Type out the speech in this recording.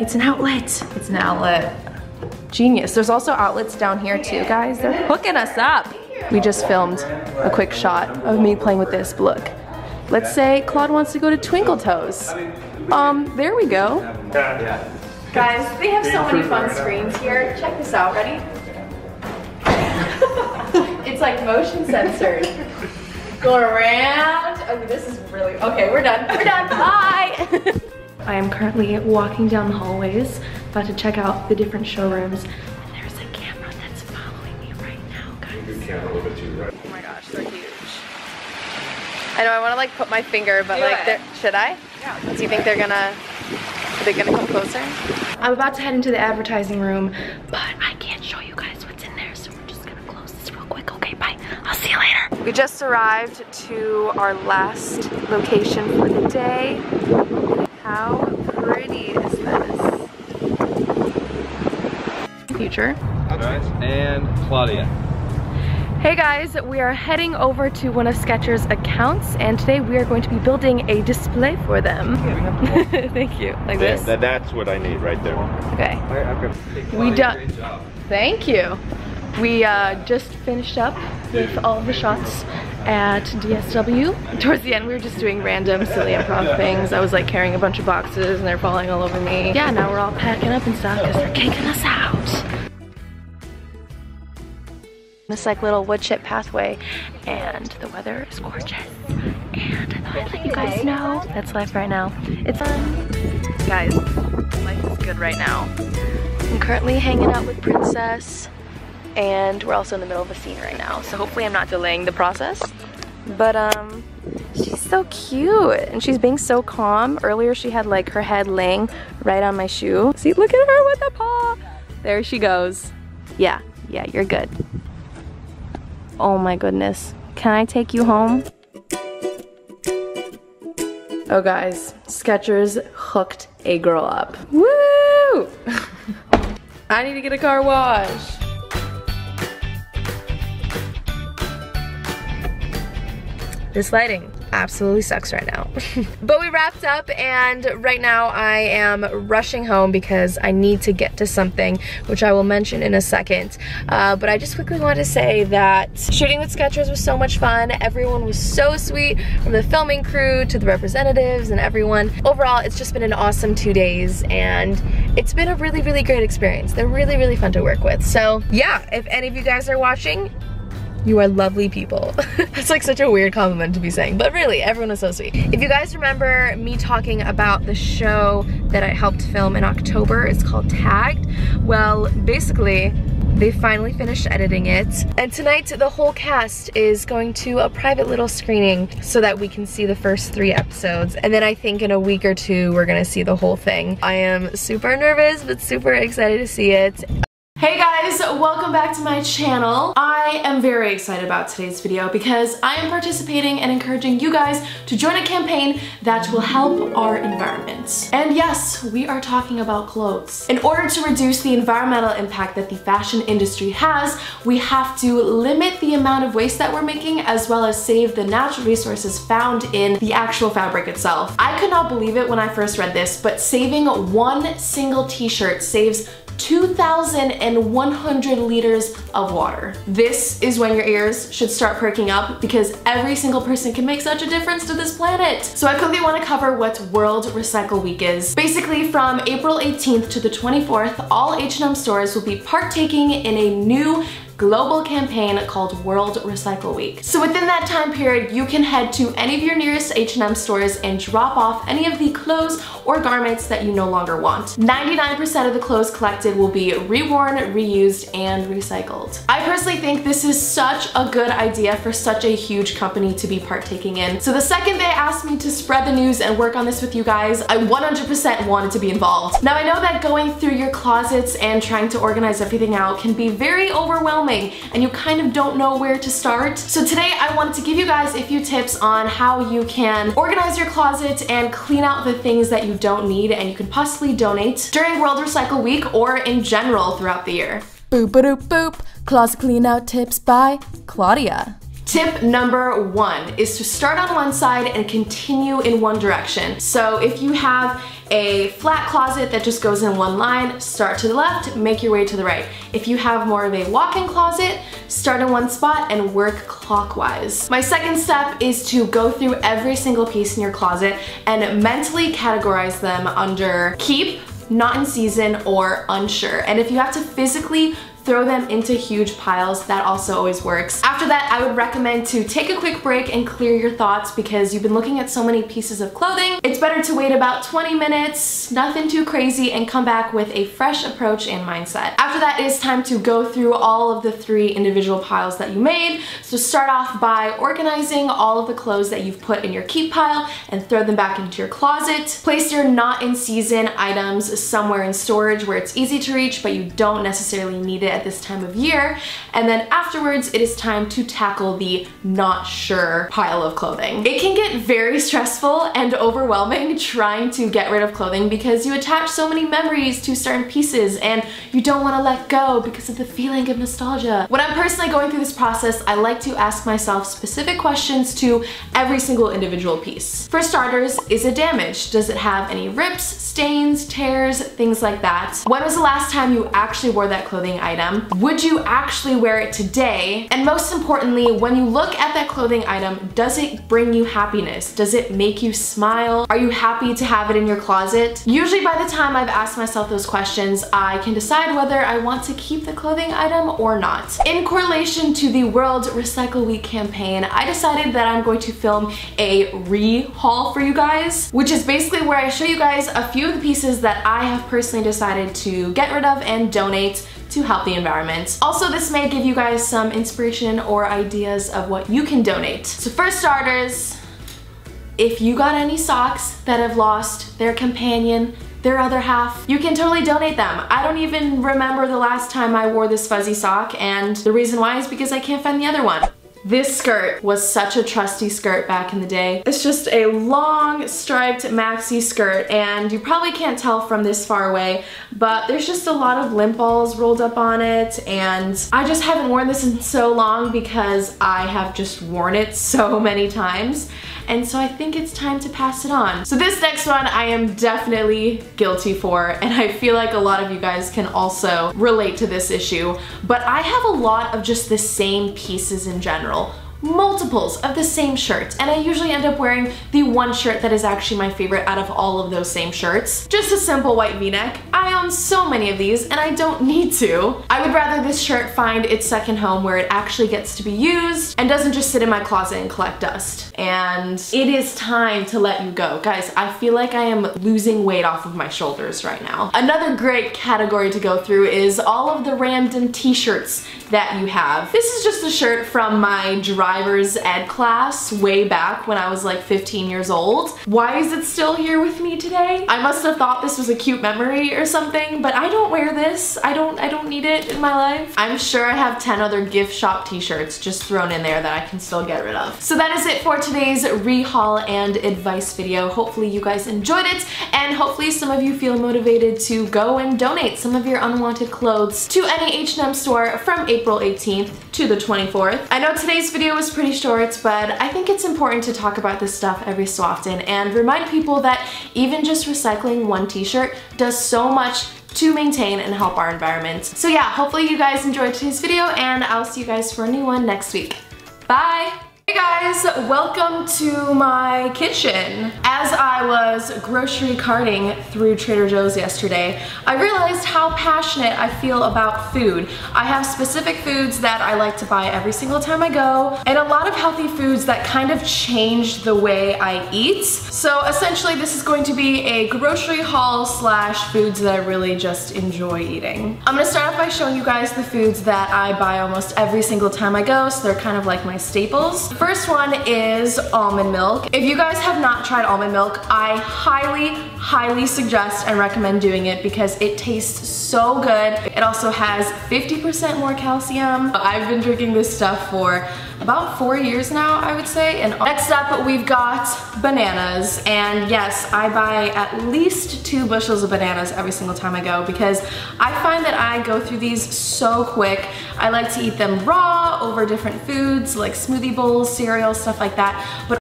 It's an outlet. It's an outlet. Genius. There's also outlets down here too, guys. They're hooking us up. We just filmed a quick shot of me playing with this. But look, let's say Claude wants to go to Twinkle Toes. Um, there we go. Guys, they have so many fun screens here. Check this out. Ready? it's like motion censored. Go around. Okay, this is really okay. We're done. We're done. Bye. I am currently walking down the hallways, about to check out the different showrooms. And there's a camera that's following me right now, guys. Oh my gosh, they're huge. I know I want to like put my finger, but Do like, should I? Yeah. Do you think they're gonna, are they gonna come closer? I'm about to head into the advertising room, but I can't show you guys what's in there, so we're just gonna close this real quick. Okay, bye. I'll see you later. We just arrived to our last location for the day. How pretty is this? Future. Alright, and Claudia. Hey guys, we are heading over to one of Skechers' accounts and today we are going to be building a display for them. Thank you. Like There, this? that, that's what I need right there. Okay. We We done- Thank you. We uh, just finished up with all the shots at DSW. Towards the end, we were just doing random silly improv things. I was like carrying a bunch of boxes and they're falling all over me. Yeah, now we're all packing up and stuff because they're kicking us out. This like little wood chip pathway and the weather is gorgeous. And I thought I'd let you guys know. That's life right now. It's fun. Guys, life is good right now. I'm currently hanging out with Princess and we're also in the middle of a scene right now. So hopefully I'm not delaying the process. But um, she's so cute and she's being so calm. Earlier she had like her head laying right on my shoe. See, look at her with the paw. There she goes. Yeah, yeah, you're good. Oh my goodness. Can I take you home? Oh guys, Skechers hooked a girl up. Woo! I need to get a car wash. This lighting absolutely sucks right now. but we wrapped up and right now I am rushing home because I need to get to something which I will mention in a second. Uh, but I just quickly want to say that shooting with Skechers was so much fun. Everyone was so sweet from the filming crew to the representatives and everyone. Overall, it's just been an awesome two days and it's been a really, really great experience. They're really, really fun to work with. So yeah, if any of you guys are watching, you are lovely people. That's like such a weird compliment to be saying, but really, everyone is so sweet. If you guys remember me talking about the show that I helped film in October, it's called Tagged. Well, basically, they finally finished editing it. And tonight, the whole cast is going to a private little screening so that we can see the first three episodes. And then I think in a week or two, we're gonna see the whole thing. I am super nervous, but super excited to see it. Hey guys, welcome back to my channel. I am very excited about today's video because I am participating and encouraging you guys to join a campaign that will help our environment. And yes, we are talking about clothes. In order to reduce the environmental impact that the fashion industry has, we have to limit the amount of waste that we're making as well as save the natural resources found in the actual fabric itself. I could not believe it when I first read this, but saving one single t-shirt saves 2,100 liters of water. This is when your ears should start perking up because every single person can make such a difference to this planet. So I quickly want to cover what World Recycle Week is. Basically from April 18th to the 24th, all H&M stores will be partaking in a new global campaign called World Recycle Week. So within that time period, you can head to any of your nearest H&M stores and drop off any of the clothes or garments that you no longer want. 99% of the clothes collected will be reworn, reused, and recycled. I personally think this is such a good idea for such a huge company to be partaking in. So the second they asked me to spread the news and work on this with you guys, I 100% wanted to be involved. Now I know that going through your closets and trying to organize everything out can be very overwhelming and you kind of don't know where to start. So today I wanted to give you guys a few tips on how you can organize your closet and clean out the things that you don't need and you can possibly donate during World Recycle Week or in general throughout the year. Boop a doop boop, closet clean out tips by Claudia. Tip number one is to start on one side and continue in one direction. So if you have a flat closet that just goes in one line, start to the left, make your way to the right. If you have more of a walk-in closet, start in one spot and work clockwise. My second step is to go through every single piece in your closet and mentally categorize them under keep, not in season, or unsure. And if you have to physically throw them into huge piles. That also always works. After that, I would recommend to take a quick break and clear your thoughts because you've been looking at so many pieces of clothing. It's better to wait about 20 minutes, nothing too crazy, and come back with a fresh approach and mindset. After that, it is time to go through all of the three individual piles that you made. So start off by organizing all of the clothes that you've put in your keep pile and throw them back into your closet. Place your not in season items somewhere in storage where it's easy to reach but you don't necessarily need it at this time of year. And then afterwards, it is time to tackle the not sure pile of clothing. It can get very stressful and overwhelming trying to get rid of clothing because you attach so many memories to certain pieces and you don't want to let go because of the feeling of nostalgia. When I'm personally going through this process, I like to ask myself specific questions to every single individual piece. For starters, is it damaged? Does it have any rips, stains, tears, things like that? When was the last time you actually wore that clothing item? Item? Would you actually wear it today? And most importantly, when you look at that clothing item, does it bring you happiness? Does it make you smile? Are you happy to have it in your closet? Usually by the time I've asked myself those questions, I can decide whether I want to keep the clothing item or not. In correlation to the World Recycle Week campaign, I decided that I'm going to film a re-haul for you guys, which is basically where I show you guys a few of the pieces that I have personally decided to get rid of and donate to help the environment. Also, this may give you guys some inspiration or ideas of what you can donate. So for starters, if you got any socks that have lost their companion, their other half, you can totally donate them. I don't even remember the last time I wore this fuzzy sock and the reason why is because I can't find the other one. This skirt was such a trusty skirt back in the day. It's just a long striped maxi skirt and you probably can't tell from this far away, but there's just a lot of lint balls rolled up on it and I just haven't worn this in so long because I have just worn it so many times and so I think it's time to pass it on. So this next one I am definitely guilty for and I feel like a lot of you guys can also relate to this issue, but I have a lot of just the same pieces in general multiples of the same shirts and I usually end up wearing the one shirt that is actually my favorite out of all of those same shirts. Just a simple white v-neck. I own so many of these and I don't need to. I would rather this shirt find its second home where it actually gets to be used and doesn't just sit in my closet and collect dust. And it is time to let you go. Guys, I feel like I am losing weight off of my shoulders right now. Another great category to go through is all of the random t-shirts that you have. This is just a shirt from my driver's ed class way back when I was like 15 years old. Why is it still here with me today? I must have thought this was a cute memory or something, but I don't wear this. I don't, I don't need it in my life. I'm sure I have 10 other gift shop t-shirts just thrown in there that I can still get rid of. So that is it for today's rehaul and advice video. Hopefully you guys enjoyed it and hopefully some of you feel motivated to go and donate some of your unwanted clothes to any H&M store from April April 18th to the 24th. I know today's video was pretty short, but I think it's important to talk about this stuff every so often and remind people that even just recycling one t-shirt does so much to maintain and help our environment. So yeah, hopefully you guys enjoyed today's video and I'll see you guys for a new one next week. Bye! Hey guys, welcome to my kitchen. As I was grocery carting through Trader Joe's yesterday, I realized how passionate I feel about food. I have specific foods that I like to buy every single time I go, and a lot of healthy foods that kind of change the way I eat. So essentially this is going to be a grocery haul slash foods that I really just enjoy eating. I'm gonna start off by showing you guys the foods that I buy almost every single time I go, so they're kind of like my staples. First one is almond milk. If you guys have not tried almond milk, I highly, highly suggest and recommend doing it because it tastes so good. It also has 50% more calcium. I've been drinking this stuff for about four years now, I would say. And next up, we've got bananas. And yes, I buy at least two bushels of bananas every single time I go because I find that I go through these so quick. I like to eat them raw over different foods like smoothie bowls, cereal, stuff like that. But